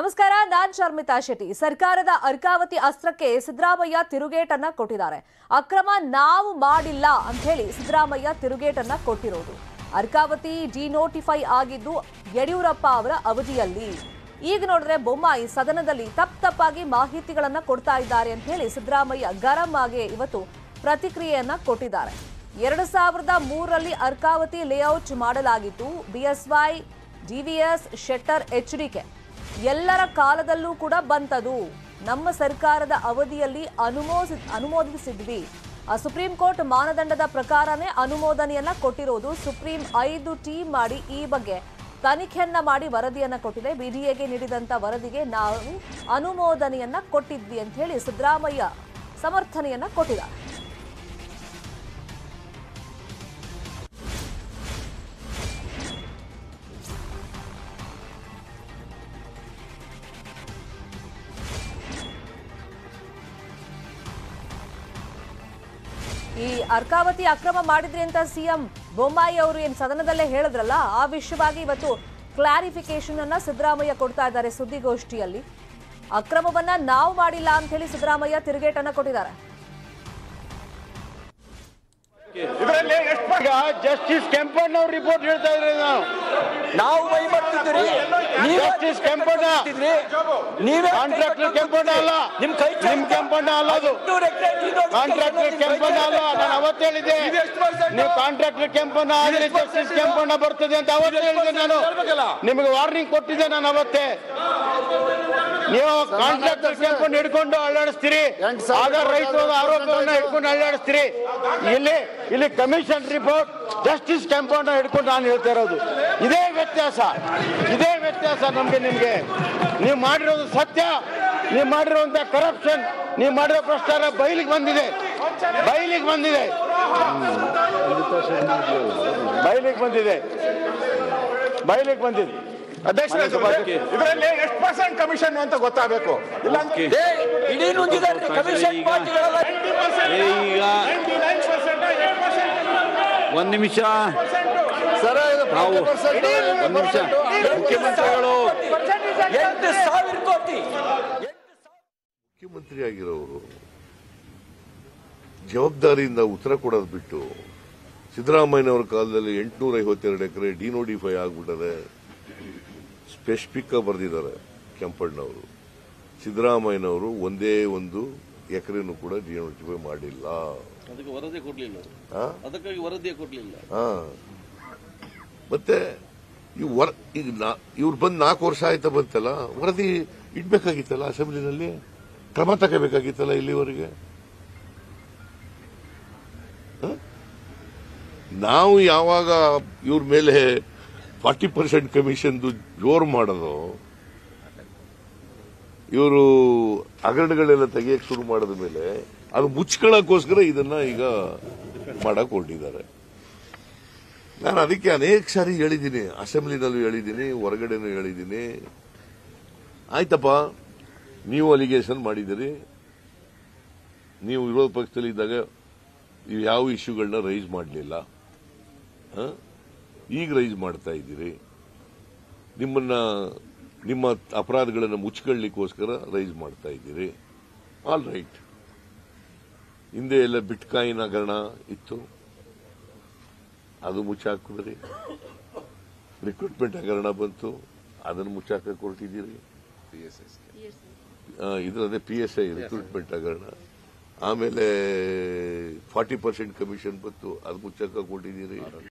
ನಮಸ್ಕಾರ, ನಾನ್ ಶರ್ಮಿತಾ ಶೆಟ್ಟಿ. ಸರ್ಕಾರದ ಅರ್ಕಾವತಿ ಅಸ್ತ್ರಕ್ಕೆ ಸಿದ್ದರಾಮಯ್ಯ ತಿರುಗೇಟನ್ನ ಕೊಟ್ಟಿದ್ದಾರೆ. ಅಕ್ರಮ ನಾವು ಮಾಡಿಲ್ಲ ಅಂತ ಹೇಳಿ ಸಿದ್ದರಾಮಯ್ಯ ತಿರುಗೇಟನ್ನ ಕೊಟ್ಟಿರೋದು. ಅರ್ಕಾವತಿ ಡಿನೋಟಿಫೈ ಆಗಿದ್ದು ಯಡಿಯೂರಪ್ಪ ಅವರ ಅವಧಿಯಲ್ಲಿ. ಈಗ ನೋಡಿದ್ರೆ ಬೊಮ್ಮಾಯಿ ಸದನದಲ್ಲಿ ತಪ್ಪ ತಪ್ಪಾಗಿ ಮಾಹಿತಿಗಳನ್ನ ಕೊಡ್ತಾ ಇದ್ದಾರೆ ಅಂತ ಹೇಳಿ ಸಿದ್ದರಾಮಯ್ಯ ಗರಂ ಆಗಿ ಇವತ್ತು ಪ್ರತಿಕ್ರಿಯೆಯನ್ನ ಕೊಟ್ಟಿದ್ದಾರೆ. ಎರಡು ಸಾವಿರದ ಮೂರರಲ್ಲಿ ಅರ್ಕಾವತಿ ಲೇಔಟ್ ಮಾಡಲಾಗಿತ್ತು. ಬಿಎಸ್ವೈ ಡಿವಿಎಸ್ ಶೆಟ್ಟರ್ ಎಚ್ಡಿಕೆ ಎಲ್ಲರ ಕಾಲದಲ್ಲೂ ಕೂಡ ಬಂತದು. ನಮ್ಮ ಸರ್ಕಾರದ ಅವಧಿಯಲ್ಲಿ ಅನುಮೋದ, ಅನುಮೋದಿಸಿದ್ವಿ. ಆ ಸುಪ್ರೀಂ ಕೋರ್ಟ್ ಮಾನದಂಡದ ಪ್ರಕಾರನೇ ಅನುಮೋದನೆಯನ್ನ ಕೊಟ್ಟಿರೋದು ಸುಪ್ರೀಂ ಐದು ಟೀಮ್ ಮಾಡಿ ಈ ಬಗ್ಗೆ ತನಿಖೆಯನ್ನ ಮಾಡಿ ವರದಿಯನ್ನ ಕೊಟ್ಟಿದೆ. ಬಿಡಿಎಗೆ ನೀಡಿದಂತ ವರದಿಗೆ ನಾವು ಅನುಮೋದನೆಯನ್ನ ಕೊಟ್ಟಿದ್ವಿ ಅಂತ ಹೇಳಿ ಸಿದ್ದರಾಮಯ್ಯ ಸಮರ್ಥನೆಯನ್ನ ಕೊಟ್ಟಿದ್ದಾರೆ. ಈ ಅರ್ಕಾವತಿ ಅಕ್ರಮ ಮಾಡಿದ್ರಿ ಅಂತ ಸಿಎಂ ಬೊಮ್ಮಾಯಿ ಅವರು ಏನ್ ಸದನದಲ್ಲೇ ಹೇಳಿದ್ರಲ್ಲ ಆ ವಿಷಯವಾಗಿ ಇವತ್ತು ಕ್ಲಾರಿಫಿಕೇಶನ್ ಅನ್ನ ಸಿದ್ದರಾಮಯ್ಯ ಕೊಡ್ತಾ ಇದ್ದಾರೆ ಸುದ್ದಿಗೋಷ್ಠಿಯಲ್ಲಿ. ಅಕ್ರಮವನ್ನ ನಾವು ಮಾಡಿಲ್ಲ ಅಂತ ಹೇಳಿ ಸಿದ್ದರಾಮಯ್ಯ ತಿರುಗೇಟನ್ನ ಕೊಟ್ಟಿದ್ದಾರೆ. ಇದರಲ್ಲಿ ಎಷ್ಟು ಜಸ್ಟಿಸ್ ಕೆಂಪಣ್ಣ ಅವ್ರ ರಿಪೋರ್ಟ್ ಹೇಳ್ತಾ ಇದ್ರೆ ನಾವು. ನಾವು ಮೈ ಬರ್ತಿದ್ರಿ ಜಸ್ಟಿಸ್ ಕೆಂಪಣ್ಣ ನೀವೇ ಕಾಂಟ್ರಾಕ್ಟರ್ ಕೆಂಪಣ್ಣ ಅಲ್ಲ. ನಿಮ್ ಕೈ. ನಿಮ್ ಕೆಂಪಣ್ಣ ಅಲ್ಲ ಅದು. ಕಾಂಟ್ರಾಕ್ಟರ್ ಕೆಂಪಣ್ಣ ಅಲ್ಲ ನಾನು ಅವತ್ತು ಹೇಳಿದೆ ನೀವು ಕಾಂಟ್ರಾಕ್ಟರ್ ಕೆಂಪಣ್ಣ ಆದ್ರೆ ಜಸ್ಟಿಸ್ ಕೆಂಪಣ್ಣ ಬರ್ತದೆ ಅಂತ ಅವತ್ತು ಹೇಳಿದೆ ನಾನು. ನಿಮಗೆ ವಾರ್ನಿಂಗ್ ಕೊಟ್ಟಿದ್ದೆ ನಾನು ಅವತ್ತೇ. ನೀವು ಕಾಂಟ್ರಾಕ್ಟರ್ ಕೆಂಪಣ್ಣ ಹಿಡ್ಕೊಂಡು ಅಳ್ಳಾಡಿಸ್ತೀರಿ. ಆಗ ರೈತರ ಆರೋಪವನ್ನ ಹಿಡ್ಕೊಂಡು ಅಳ್ಳಾಡಿಸ್ತೀರಿ. ಇಲ್ಲಿ ಇಲ್ಲಿ ಕಮಿಷನ್ ರಿಪೋರ್ಟ್ ಜಸ್ಟಿಸ್ ಕೆಂಪಣ್ಣ ಹಿಡ್ಕೊಂಡು ನಾನು ಹೇಳ್ತಾ ಇರೋದು. ಇದೇ ವ್ಯತ್ಯಾಸ. ಇದೇ ವ್ಯತ್ಯಾಸ ನಮ್ಗೆ ನಿಮ್ಗೆ. ನೀವು ಮಾಡಿರೋದು ಸತ್ಯ. ನೀವು ಮಾಡಿರುವಂತ ಕರಪ್ಷನ್ ನೀವು ಮಾಡಿರೋ ಭ್ರಷ್ಟಾಚಾರ ಬಯಲಿಗೆ ಬಂದಿದೆ. ಬಯಲಿಗೆ ಬಂದಿದೆ. ಬಯಲಿಗೆ ಬಂದಿದೆ. ಬಯಲಿಗೆ ಬಂದಿದೆ. ಅಧ್ಯಕ್ಷ ಇದರಲ್ಲಿ ಎಷ್ಟು ಪರ್ಸೆಂಟ್ ಕಮಿಷನ್ ಅಂತ ಗೊತ್ತಾಗಬೇಕು? ಇಲ್ಲ ಇಡೀ ನುಂಗಿದಾರ್ರಿ ಕಮಿಷನ್ ಪಾರ್ಟಿಗಳೆಲ್ಲ. ಈಗ ಒಂದ್ ನಿಮಿಷ. ನಾವು ಒಂದ್ ನಿಮಿಷ. ಮುಖ್ಯಮಂತ್ರಿಗಳು ಎಂಟು ಸಾವಿರ ಕೋಟಿ. ಮುಖ್ಯಮಂತ್ರಿ ಆಗಿರೋರು ಜವಾಬ್ದಾರಿಯಿಂದ ಉತ್ತರ ಕೊಡೋದು ಬಿಟ್ಟು ಸಿದ್ದರಾಮಯ್ಯನವರ ಕಾಲದಲ್ಲಿ ಎಂಟುನೂರ ಐವತ್ತೆರಡು ಎಕರೆ ಡಿನೋಡಿಫೈ ಆಗ್ಬಿಟ್ಟರೆ ಸ್ಪೆಸಿಫಿಕ್ ಬರೆದಿದ್ದಾರೆ ಕೆಂಪಣ್ಣವರು. ಸಿದ್ದರಾಮಯ್ಯನವರು ಒಂದೇ ಒಂದು ಎಕರೆನೂ ಕೂಡ ಡಿನೋಟಿಫೈ ಮಾಡಿಲ್ಲ. ಮತ್ತೆ ಇವ್ರು ಬಂದು ನಾಲ್ಕು ವರ್ಷ ಆಯ್ತಾ ಬಂತಲ್ಲ ವರದಿ ಇಡ್ಬೇಕಾಗಿತ್ತಲ್ಲ ಅಸೆಂಬ್ಲಿನಲ್ಲಿ? ಕ್ರಮ ತಗೋಬೇಕಾಗಿತ್ತಲ್ಲ ಇಲ್ಲಿವರೆಗೆ? ನಾವು ಯಾವಾಗ ಇವ್ರ ಮೇಲೆ ಫಾರ್ಟಿ ಪರ್ಸೆಂಟ್ ಕಮಿಷನ್ದು ಜೋರು ಮಾಡೋದು, ಇವರು ಹಗರಣಗಳೆಲ್ಲ ತೆಗಿಯಕ್ಕೆ ಶುರು ಮಾಡಿದ ಮೇಲೆ ಅದು ಮುಚ್ಕೊಳ್ಳೋಕ್ಕೋಸ್ಕರ ಇದನ್ನ ಈಗ ಮಾಡಕ್ ಹೊರಟಿದ್ದಾರೆ ನಾನು ಅದಕ್ಕೆ ಅನೇಕ ಸಾರಿ ಹೇಳಿದ್ದೀನಿ, ಅಸೆಂಬ್ಲಿನಲ್ಲೂ ಹೇಳಿದ್ದೀನಿ, ಹೊರಗಡೆನೂ ಹೇಳಿದ್ದೀನಿ. ಆಯ್ತಪ್ಪ. ನೀವು ಅಲಿಗೇಷನ್ ಮಾಡಿದಿರಿ ನೀವು ವಿರೋಧ ಪಕ್ಷದಲ್ಲಿ ಇದ್ದಾಗ ನೀವು ಯಾವ ಇಶ್ಯೂಗಳನ್ನ ರೈಸ್ ಮಾಡಲಿಲ್ಲ ಈಗ ರೈಸ್ ಮಾಡ್ತಾ ಇದ್ದೀರಿ. ನಿಮ್ಮನ್ನ ನಿಮ್ಮ ಅಪರಾಧಗಳನ್ನು ಮುಚ್ಕೊಳ್ಳಿಕ್ಕೋಸ್ಕರ ರೈಸ್ ಮಾಡ್ತಾ ಇದ್ದೀರಿ. ಆಲ್ ರೈಟ್ ಹಿಂದೆ ಎಲ್ಲ ಬಿಟ್ಕಾಯಿನ ಹಗರಣ ಇತ್ತು. ಅದು ಮುಚ್ಚಾಕಿದ್ರಿ ರಿಕ್ರೂಟ್ಮೆಂಟ್ ಹಗರಣ ಬಂತು. ಅದನ್ನು ಮುಚ್ಚಾಕ ಕೊಟ್ಟಿದ್ದೀರಿ ಇದರದೇ ಪಿ ಎಸ್ ಐ ರಿಕ್ರೂಟ್ಮೆಂಟ್ ಹಗರಣ ಆಮೇಲೆ ಫಾರ್ಟಿ ಪರ್ಸೆಂಟ್ ಕಮಿಷನ್ ಬಂತು. ಅದು ಮುಚ್ಚಾಕ ಕೊಟ್ಟಿದ್ದೀರಿ